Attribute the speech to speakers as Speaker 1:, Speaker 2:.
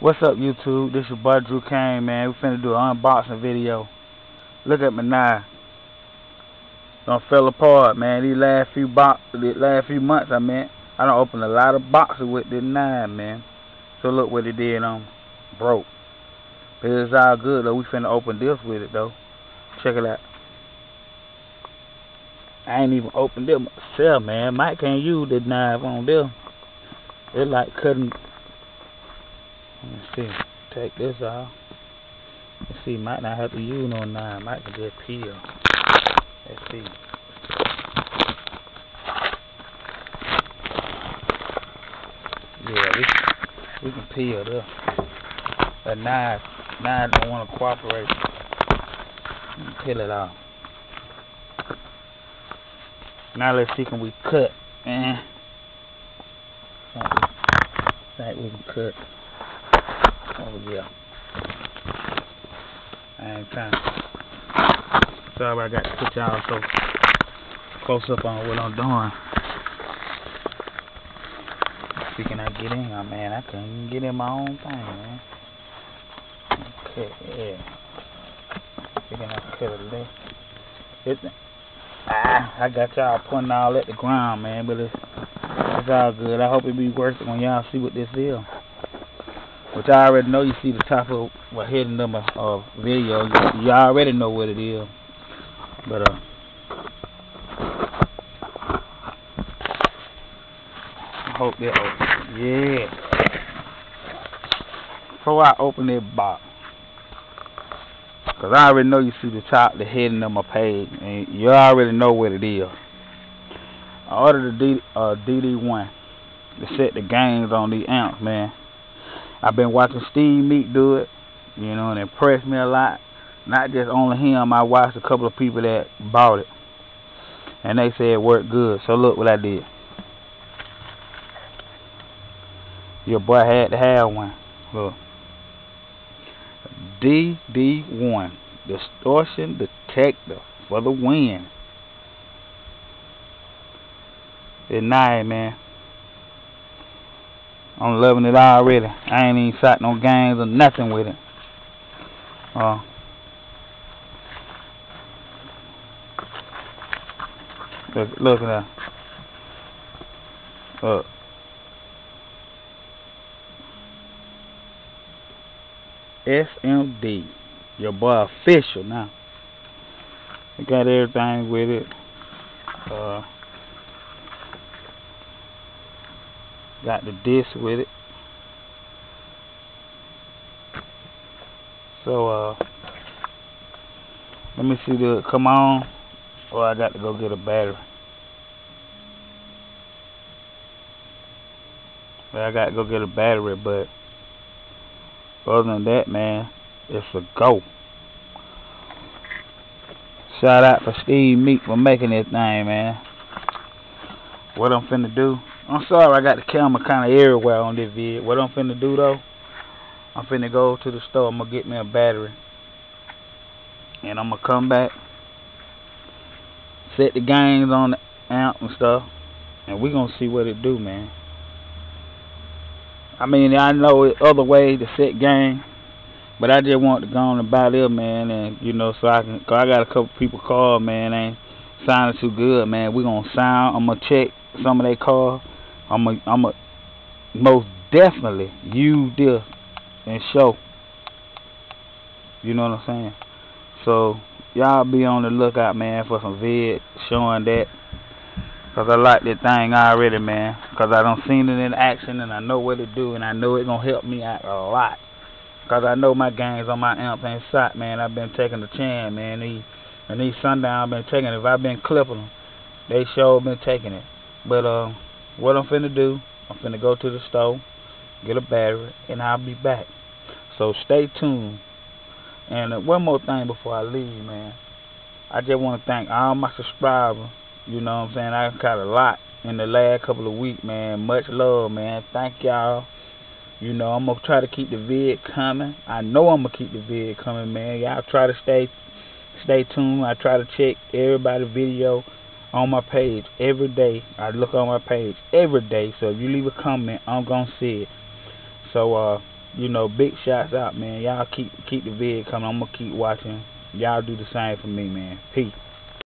Speaker 1: What's up YouTube? This your boy Drew Kane, man. We finna do an unboxing video. Look at my knife. Don't fell apart, man. These last few box last few months I mean, I don't opened a lot of boxes with this knife, man. So look what it did on broke. But it's all good though. We finna open this with it though. Check it out. I ain't even opened it myself, man. Mike can't use this knife on this. It's like cutting Let's see. Take this off. Let's see. Might not have to use no knife. Might can just peel. Let's see. Yeah, we, we can peel this. A knife, knife don't want to cooperate. Peel it off. Now let's see can we cut. Eh. Think we can cut. Oh yeah. I ain't trying. Sorry I got to put y'all so close up on what I'm doing. Can I get in? Oh man, I couldn't get in my own thing, man. Okay, yeah. Can I cut a left? It's, ah, I got y'all putting all at the ground, man, but it's, it's all good. I hope it be worth it when y'all see what this is. Which I already know you see the top of what hidden number of video. You already know what it is. But uh I hope that open. Yeah. Before I open that box. Cause I already know you see the top, the heading of my page, and you already know what it is. I ordered the D, uh, DD1 to set the gains on the amps, man. I've been watching Steve Meade do it, you know, and impressed me a lot. Not just only him, I watched a couple of people that bought it. And they said it worked good. So look what I did. Your boy had to have one. Look. DD1. Distortion detector for the win. It's nice, man. I'm loving it already. I ain't even shot no gains or nothing with it. Uh, look, look at that. Look. SMD. Your boy official now. I got everything with it. Uh, got the disc with it. So uh let me see the come on. Or I got to go get a battery. Well, I got to go get a battery but other than that man it's a go. Shout out for Steve Meade for making this thing man. What I'm finna do I'm sorry I got the camera kind of everywhere on this vid. What I'm finna do though, I'm finna go to the store. I'm gonna get me a battery, and I'm gonna come back, set the gains on the amp and stuff, and we gonna see what it do, man. I mean, I know other ways to set gain, but I just want to go on buy it, man, and you know, so I can. Cause I got a couple people call, man, ain't sounding too good, man. We gonna sound. I'm gonna check some of their calls I'm a, I'm a most definitely use this and show. You know what I'm saying? So y'all be on the lookout, man, for some vid showing that. Cause I like that thing already, man. Cause I don't seen it in action and I know what to do and I know it gonna help me out a lot. Cause I know my gains on my amp ain't shot, man. I've been taking the chance, man. And these Sundown I've been taking. If I've been clipping them, they sure been taking it. But uh what I'm finna do, I'm finna go to the store, get a battery, and I'll be back. So stay tuned. And uh, one more thing before I leave, man. I just want to thank all my subscribers. You know what I'm saying? I got a lot in the last couple of weeks, man. Much love, man. Thank y'all. You know, I'm going to try to keep the vid coming. I know I'm going to keep the vid coming, man. Y'all try to stay stay tuned. I try to check everybody's video on my page every day. I look on my page every day. So if you leave a comment, I'm gonna see it. So uh, you know, big shots out, man. Y'all keep keep the vid coming. I'm gonna keep watching. Y'all do the same for me, man. Peace.